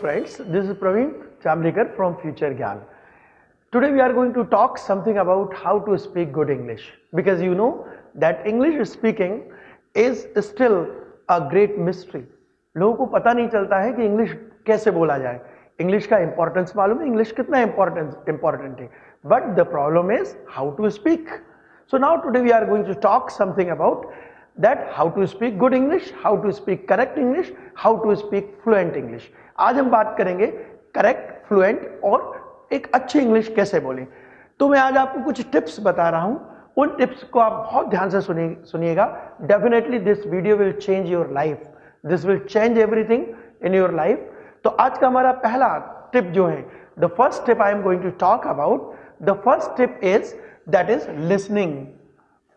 friends, this is Praveen Chamlikar from Future Gyan. Today we are going to talk something about how to speak good English because you know that English speaking is still a great mystery. लोगों को पता नहीं चलता है कि English कैसे बोला जाए इंग्लिश का इंपॉर्टेंस मालूम है इंग्लिश कितना इंपॉर्टेंस इंपॉर्टेंट है but the problem is how to speak so now today we are going to talk something about that how to speak good English how to speak correct English how to speak fluent English आज हम बात करेंगे correct fluent और एक अच्छी English कैसे बोलें। तो मैं आज आपको कुछ टिप्स बता रहा हूँ। उन टिप्स को आप बहुत ध्यान से सुनिए, सुनिएगा। Definitely this video will change your life this will change everything in your life तो आज का हमारा पहला टिप जो है the first tip I am going to talk about the first tip is that is listening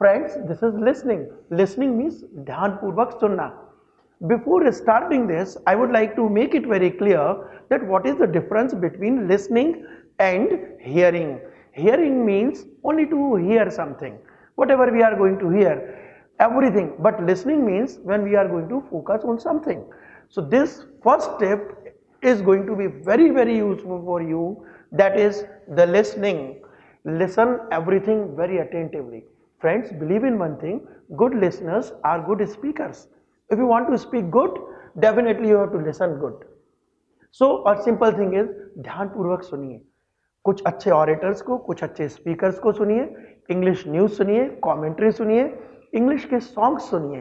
Friends, this is listening. Listening means Dhyanpurvak Sunna. Before starting this, I would like to make it very clear that what is the difference between listening and hearing. Hearing means only to hear something, whatever we are going to hear, everything. But listening means when we are going to focus on something. So this first step is going to be very very useful for you that is the listening listen everything very attentively friends believe in one thing good listeners are good speakers if you want to speak good definitely you have to listen good a simple thing is dhyan purvak suniye कुछ अच्छे orators को कुछ अच्छे speakers को सुनिए English news सुनिए commentary सुनिए English के सॉन्ग्स सुनिए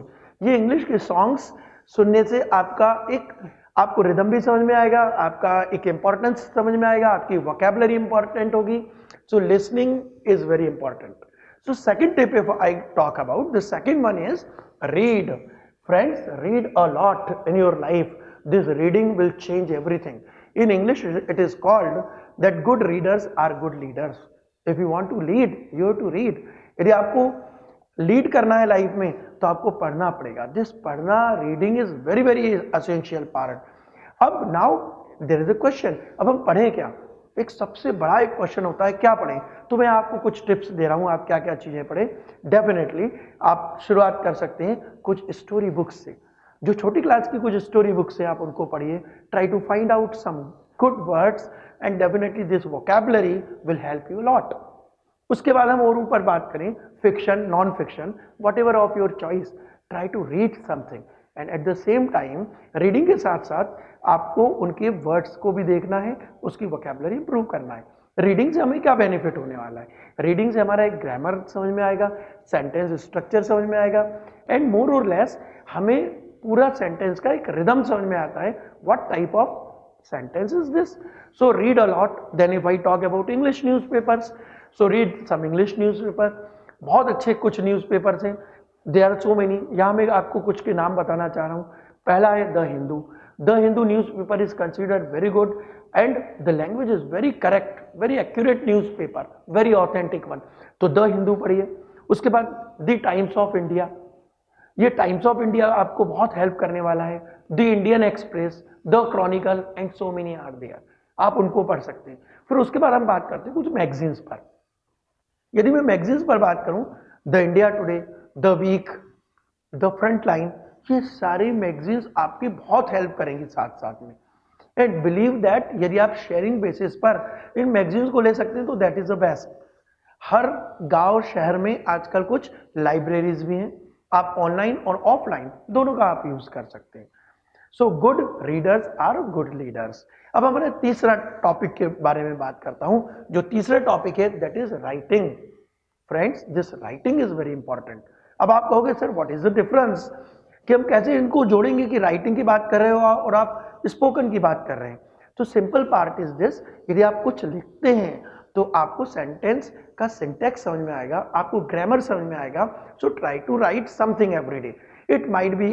ये इंग्लिश के सॉन्ग्स सुनने से आपका एक आपको रिदम भी समझ में आएगा आपका एक इंपॉर्टेंस समझ में आएगा आपकी वोकेबलरी इंपॉर्टेंट होगी so listening is very important So second tip if I talk about the second one is read friends read a lot in your life this reading will change everything in English it is called that good readers are good leaders. If you want to lead, you have to read. यदि आपको lead करना है life में तो आपको पढ़ना पड़ेगा this पढ़ना reading is very very essential part अब now there is a question अब हम पढ़ें क्या एक सबसे बड़ा एक क्वेश्चन होता है, क्या पढ़ें? तो मैं आपको कुछ टिप्स दे रहा हूँ, आप क्या क्या चीज़ें पढ़ें। डेफिनेटली आप शुरुआत कर सकते हैं कुछ स्टोरी बुक्स से। जो छोटी क्लास की कुछ स्टोरी बुक्स हैं, आप उनको पढ़िए। Try to find out some good words and definitely this vocabulary will help you lot उसके बाद हम और ऊपर बात करें fiction non fiction whatever of your choice try to read something and at the same time reading के साथ साथ आपको उनके वर्ड्स को भी देखना है, उसकी वोकेबलरी इंप्रूव करना है। रीडिंग से हमें क्या बेनिफिट होने वाला है? रीडिंग से हमारा एक ग्रामर समझ में आएगा सेंटेंस स्ट्रक्चर समझ में आएगा एंड मोर और लेस हमें पूरा सेंटेंस का एक रिदम समझ में आता है what type of is this? So read a lot, then if i talk about english newspapers, so read some english newspaper, बहुत अच्छे कुछ न्यूज़पेपर्स हैं दे आर सो मैनी यहाँ मैं आपको कुछ के नाम बताना चाह रहा हूँ। पहला है the Hindu. The Hindu newspaper is considered very good and the language is very correct very accurate newspaper very authentic one तो द हिंदू पढ़िए। उसके बाद द टाइम्स ऑफ़ इंडिया। ये टाइम्स ऑफ़ इंडिया आपको बहुत हेल्प करने वाला है। The Indian Express, the Chronicle and so many are there आप उनको पढ़ सकते हैं। फिर उसके बाद हम बात करते हैं कुछ मैगजीन्स पर। यदि मैं मैगजीन्स पर बात करूँ, the India Today the Week the Frontline ये सारी मैगजीन्स आपकी बहुत हेल्प करेंगी साथ साथ में। एंड बिलीव दैट यदि आप शेयरिंग बेसिस पर इन मैगजीन्स को ले सकते हैं तो दैट इज़ द बेस्ट हर गाँव, शहर में आजकल कुछ लाइब्रेरीज भी हैं। आप ऑनलाइन और ऑफलाइन दोनों का आप यूज़ कर सकते हैं। So good readers are good leaders अब हमारे तीसरा टॉपिक के बारे में बात करता हूँ, जो तीसरा टॉपिक है that is writing friends this writing is very important अब आप कहोगे, sir what is the difference कि हम कैसे इनको जोड़ेंगे कि राइटिंग की बात कर रहे हो और आप स्पोकन की बात कर रहे हैं। तो सिंपल पार्ट इज़ दिस यदि आप कुछ लिखते हैं तो आपको सेंटेंस का सिंटेक्स समझ में आएगा, आपको ग्रामर समझ में आएगा। So try to write something every day it might be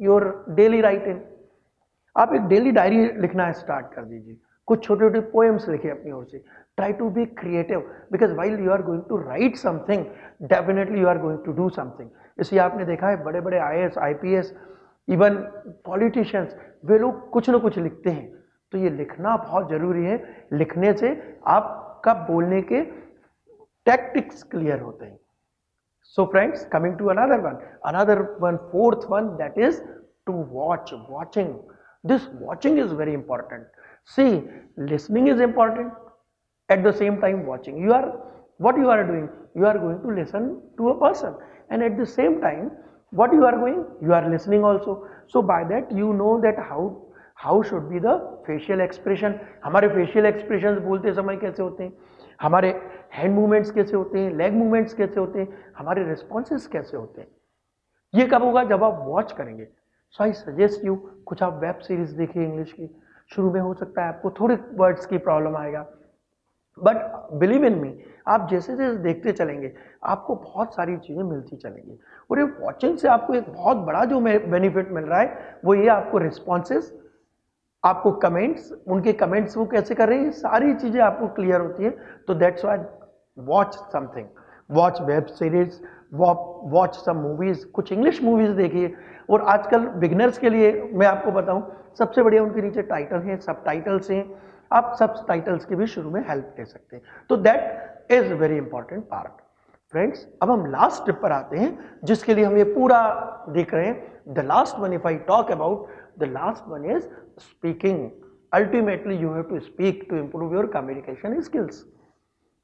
your daily writing आप एक डेली डायरी लिखना स्टार्ट कर दीजिए। कुछ छोटे छोटे पोएम्स लिखे अपनी ओर से। Try to be creative because while you are going to write something definitely you are going to do something इसलिए आपने देखा है बड़े बड़े I S I even politicians वे लोग कुछ ना कुछ लिखते हैं। तो ये लिखना बहुत ज़रूरी है। लिखने से आपका बोलने के टैक्टिक्स क्लियर होते हैं। So friends coming to another one another one fourth one that is to watch watching this watching is very important. See listening is important at the same time watching you are what you are doing you are going to listen to a person and at the same time what you are going you are listening also so by that you know that how how should be the facial expression हमारे facial expressions बोलते समय कैसे होते हैं हमारे hand movements कैसे होते हैं लेग मूवमेंट्स कैसे होते हैं हमारे रिस्पॉन्सेस कैसे होते हैं ये कब होगा जब आप वॉच करेंगे सो आई सजेस्ट यू कुछ आप वेब सीरीज़ देखिए इंग्लिश की शुरू में हो सकता है आपको थोड़े वर्ड्स की प्रॉब्लम आएगा। बट बिलीव इन मी आप जैसे जैसे देखते चलेंगे, आपको बहुत सारी चीज़ें मिलती चलेंगी। और ये वॉचिंग से आपको एक बहुत बड़ा जो बेनिफिट मिल रहा है, वो ये आपको रिस्पॉन्सेज आपको कमेंट्स उनके कमेंट्स वो कैसे कर रहे हैं सारी चीज़ें आपको क्लियर होती है। तो that's why watch something watch web series watch some movies कुछ इंग्लिश मूवीज़ देखिए। और आजकल बिगनर्स के लिए मैं आपको बताऊँ, सबसे बढ़िया उनके नीचे टाइटल हैं सब टाइटल्स हैं। आप सब टाइटल्स की भी शुरू में हेल्प ले सकते हैं। तो that is very important part friends अब हम लास्ट स्टेप पर आते हैं, जिसके लिए हम ये पूरा देख रहे हैं। The last one if I talk about the last one is speaking ultimately you have to speak to improve your communication skills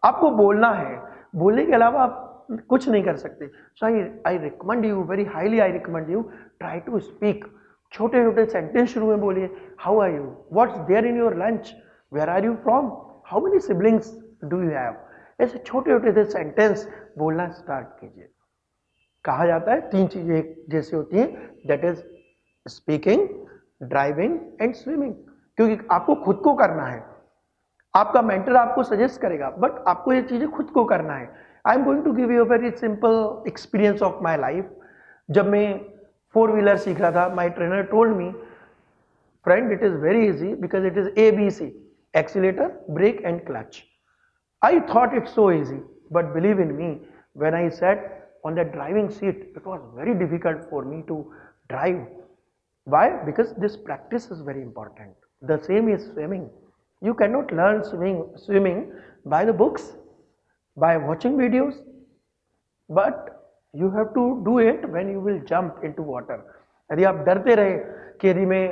आपको बोलना है। बोलने के अलावा आप कुछ नहीं कर सकते। So I I recommend you very highly I recommend you try to speak छोटे छोटे सेंटेंस शुरू में बोलिए how are you what's there in your lunch where are you from how many siblings do you have ऐसे छोटे छोटे से sentence बोलना स्टार्ट कीजिए। कहा जाता है, तीन चीज़ें जैसे होती हैं that is speaking driving and swimming क्योंकि आपको खुद को करना है। आपका मेंटर आपको सजेस्ट करेगा बट आपको ये चीज़ें खुद को करना है। I am going to give you a very simple experience of my life जब मैं फोर व्हीलर सीख रहा था my trainer told me friend it is very easy because it is A B C accelerator brake and clutch I thought it so easy but believe in me when I set on the driving seat it was very difficult for me to drive why because this practice is very important the same is swimming you cannot learn swimming swimming by the books By watching videos, but you have to do it when you will jump into water. यदि आप डरते रहे कि यदि मैं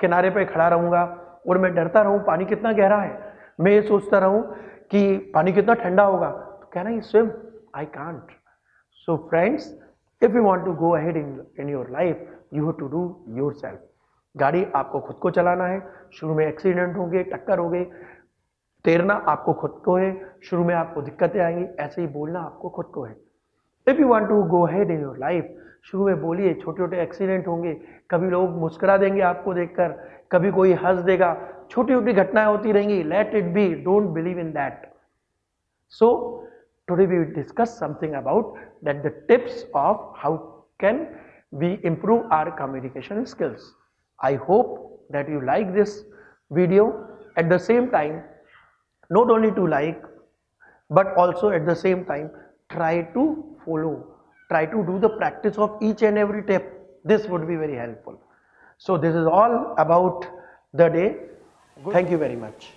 किनारे पे खड़ा रहूँगा और मैं डरता रहूँ, पानी कितना गहरा है, मैं ये सोचता रहूँ कि पानी कितना ठंडा होगा तो कहना ये swim I can't so friends if you want to go ahead in in your life you have to do yourself गाड़ी आपको खुद को चलाना है। शुरू में एक्सीडेंट होंगे, टक्कर हो गई तैरना आपको खुद को है, शुरू में आपको दिक्कतें आएँगी, ऐसे ही बोलना आपको खुद को है। If you want to go head in your life शुरू में बोलिए छोटे छोटे एक्सीडेंट होंगे, कभी लोग मुस्कुरा देंगे आपको देखकर, कभी कोई हंस देगा छोटी छोटी घटनाएँ होती रहेंगी let it be don't believe in that so today we discuss something about that the tips of how can we improve our communication skills I hope that you like this video at the same time not only to like but also at the same time try to follow try to do the practice of each and every step. This would be very helpful. So this is all about the day. Thank you very much